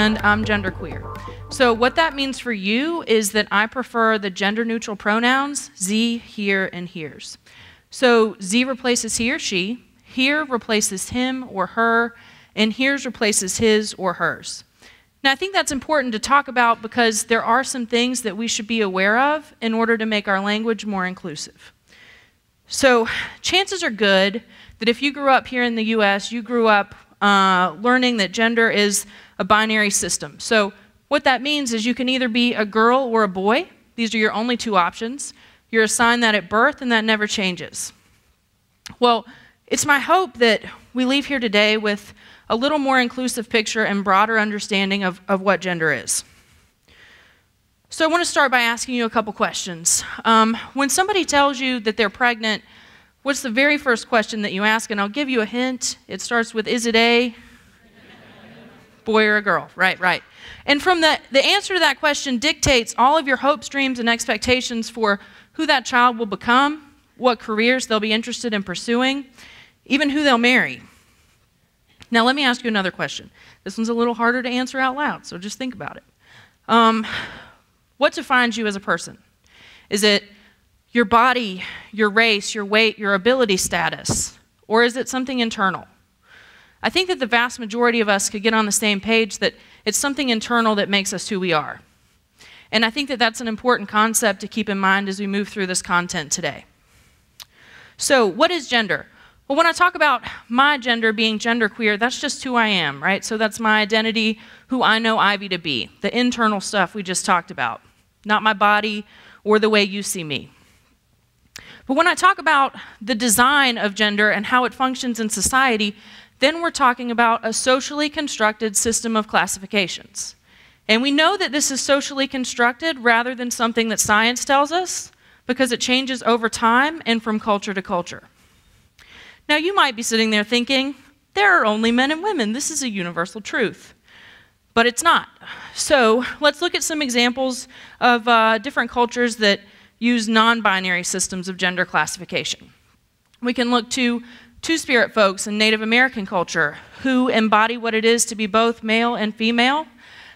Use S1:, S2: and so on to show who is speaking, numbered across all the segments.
S1: and I'm genderqueer. So, what that means for you is that I prefer the gender neutral pronouns ze, hir, and hirs. So, ze replaces he or she, hir replaces him or her, and hirs replaces his or hers. Now, I think that's important to talk about because there are some things that we should be aware of in order to make our language more inclusive. So, chances are good that if you grew up here in the US, you grew up uh, learning that gender is a binary system. So, what that means is you can either be a girl or a boy. These are your only two options. You're assigned that at birth, and that never changes. Well, it's my hope that we leave here today with a little more inclusive picture and broader understanding of, of what gender is. So, I want to start by asking you a couple questions. Um, when somebody tells you that they're pregnant, what's the very first question that you ask? And I'll give you a hint. It starts with Is it a boy or a girl? Right, right. And from the, the answer to that question dictates all of your hopes, dreams, and expectations for who that child will become, what careers they'll be interested in pursuing, even who they'll marry. Now, let me ask you another question. This one's a little harder to answer out loud, so just think about it. Um, what defines you as a person? Is it your body, your race, your weight, your ability status? Or is it something internal? I think that the vast majority of us could get on the same page that it's something internal that makes us who we are. And I think that that's an important concept to keep in mind as we move through this content today. So, what is gender? Well, when I talk about my gender being genderqueer, that's just who I am, right? So, that's my identity, who I know Ivy to be, the internal stuff we just talked about not my body or the way you see me. But when I talk about the design of gender and how it functions in society, then we're talking about a socially constructed system of classifications. And we know that this is socially constructed rather than something that science tells us because it changes over time and from culture to culture. Now, you might be sitting there thinking, there are only men and women. This is a universal truth but it's not. So let's look at some examples of uh, different cultures that use non binary systems of gender classification. We can look to Two Spirit folks in Native American culture who embody what it is to be both male and female.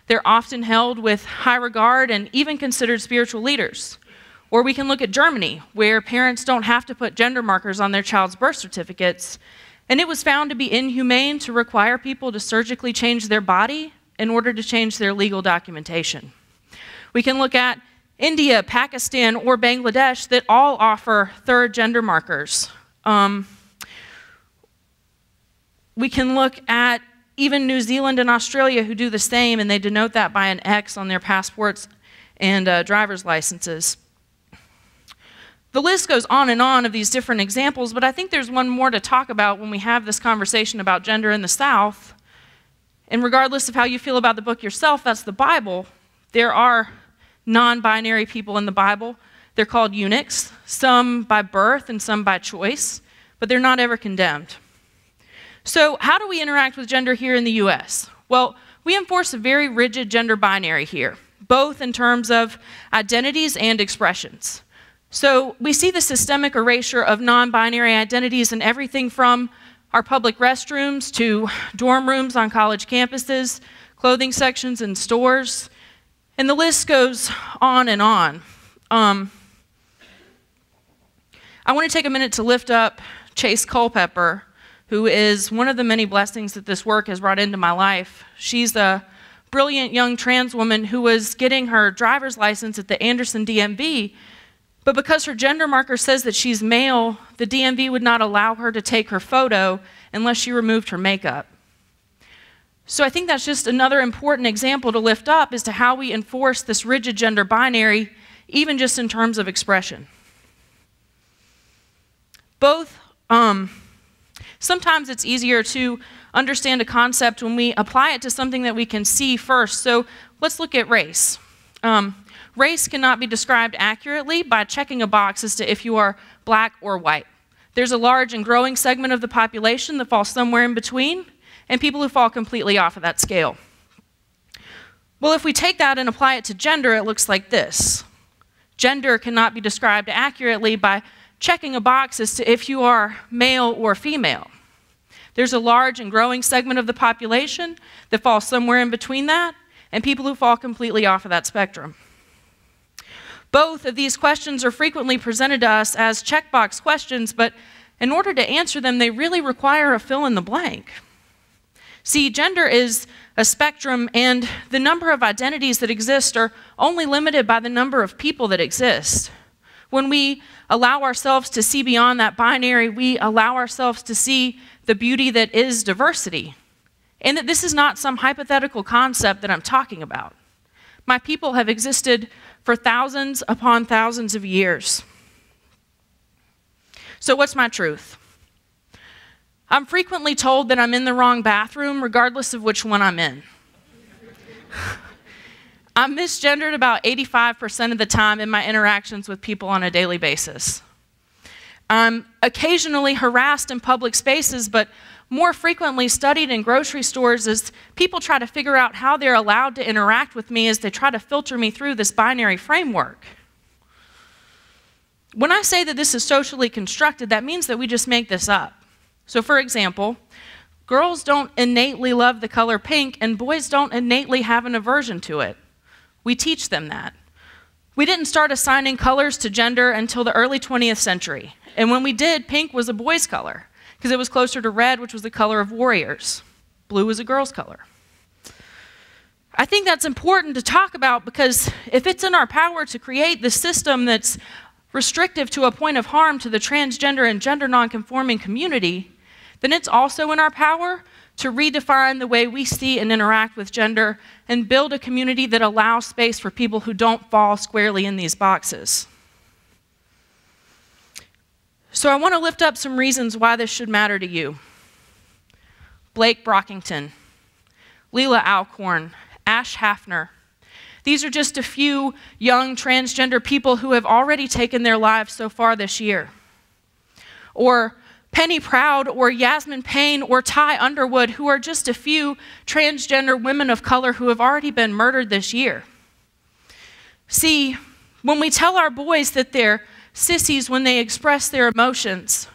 S1: They're often held with high regard and even considered spiritual leaders. Or we can look at Germany, where parents don't have to put gender markers on their child's birth certificates. And it was found to be inhumane to require people to surgically change their body in order to change their legal documentation. We can look at India, Pakistan, or Bangladesh that all offer third gender markers. Um, we can look at even New Zealand and Australia who do the same, and they denote that by an X on their passports and uh, driver's licenses. The list goes on and on of these different examples, but I think there's one more to talk about when we have this conversation about gender in the South, and regardless of how you feel about the book yourself, that's the Bible. There are non binary people in the Bible. They're called eunuchs, some by birth and some by choice, but they're not ever condemned. So, how do we interact with gender here in the US? Well, we enforce a very rigid gender binary here, both in terms of identities and expressions. So, we see the systemic erasure of non binary identities in everything from our public restrooms to dorm rooms on college campuses, clothing sections in stores, and the list goes on and on. Um, I want to take a minute to lift up Chase Culpepper, who is one of the many blessings that this work has brought into my life. She's a brilliant young trans woman who was getting her driver's license at the Anderson DMV but because her gender marker says that she's male, the DMV would not allow her to take her photo unless she removed her makeup. So I think that's just another important example to lift up as to how we enforce this rigid gender binary, even just in terms of expression. Both, um, sometimes it's easier to understand a concept when we apply it to something that we can see first. So let's look at race. Um, Race cannot be described accurately by checking a box as to if you are black or white. There's a large and growing segment of the population that falls somewhere in between, and people who fall completely off of that scale. Well, if we take that and apply it to gender, it looks like this. Gender cannot be described accurately by checking a box as to if you are male or female. There's a large and growing segment of the population that falls somewhere in between that, and people who fall completely off of that spectrum. Both of these questions are frequently presented to us as checkbox questions, but in order to answer them, they really require a fill in the blank. See, gender is a spectrum, and the number of identities that exist are only limited by the number of people that exist. When we allow ourselves to see beyond that binary, we allow ourselves to see the beauty that is diversity. And that this is not some hypothetical concept that I'm talking about. My people have existed for thousands upon thousands of years. So, what's my truth? I'm frequently told that I'm in the wrong bathroom, regardless of which one I'm in. I'm misgendered about 85% of the time in my interactions with people on a daily basis. I'm occasionally harassed in public spaces, but more frequently studied in grocery stores as people try to figure out how they're allowed to interact with me as they try to filter me through this binary framework. When I say that this is socially constructed, that means that we just make this up. So, for example, girls don't innately love the color pink, and boys don't innately have an aversion to it. We teach them that. We didn't start assigning colors to gender until the early 20th century. And when we did, pink was a boy's color because it was closer to red, which was the color of warriors. Blue was a girl's color. I think that's important to talk about because if it's in our power to create the system that's restrictive to a point of harm to the transgender and gender nonconforming community, then it's also in our power to redefine the way we see and interact with gender and build a community that allows space for people who don't fall squarely in these boxes. So, I want to lift up some reasons why this should matter to you. Blake Brockington, Leelah Alcorn, Ash Haffner. These are just a few young transgender people who have already taken their lives so far this year. Or Penny Proud or Yazmin Payne or Ty Underwood, who are just a few transgender women of color who have already been murdered this year. See, when we tell our boys that they're sissies when they express their emotions,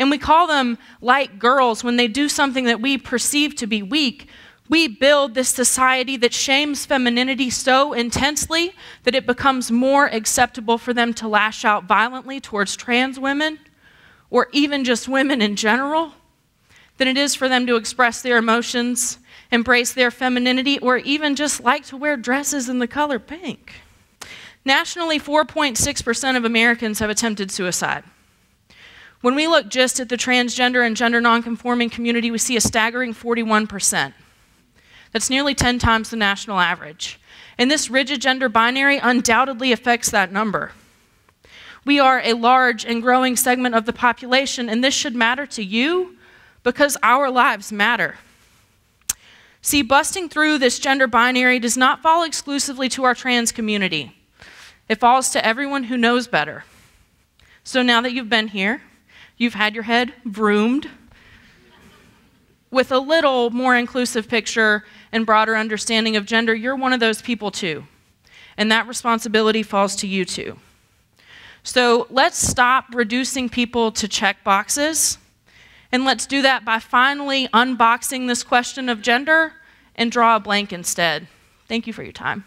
S1: and we call them like girls when they do something that we perceive to be weak, we build this society that shames femininity so intensely that it becomes more acceptable for them to lash out violently towards trans women or even just women in general, than it is for them to express their emotions, embrace their femininity, or even just like to wear dresses in the color pink. Nationally, 4.6% of Americans have attempted suicide. When we look just at the transgender and gender nonconforming community, we see a staggering 41%. That's nearly 10 times the national average. And this rigid gender binary undoubtedly affects that number. We are a large and growing segment of the population, and this should matter to you because our lives matter. See, busting through this gender binary does not fall exclusively to our trans community, it falls to everyone who knows better. So now that you've been here, you've had your head vroomed with a little more inclusive picture and broader understanding of gender, you're one of those people too. And that responsibility falls to you too. So let's stop reducing people to check boxes. And let's do that by finally unboxing this question of gender and draw a blank instead. Thank you for your time.